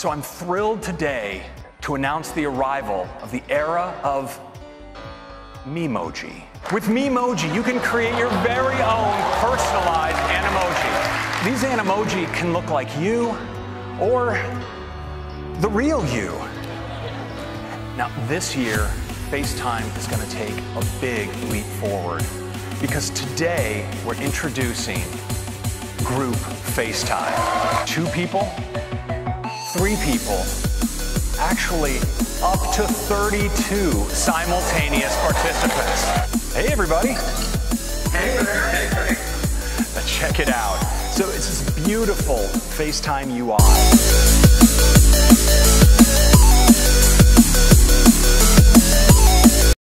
So I'm thrilled today to announce the arrival of the era of Memoji. With Memoji, you can create your very own personalized Animoji. These Animoji can look like you or the real you. Now, this year, FaceTime is going to take a big leap forward because today we're introducing Group FaceTime. Two people, three people, actually up to 32 simultaneous participants. Hey, everybody. Hey, Hey, Check it out. So it's this beautiful FaceTime UI.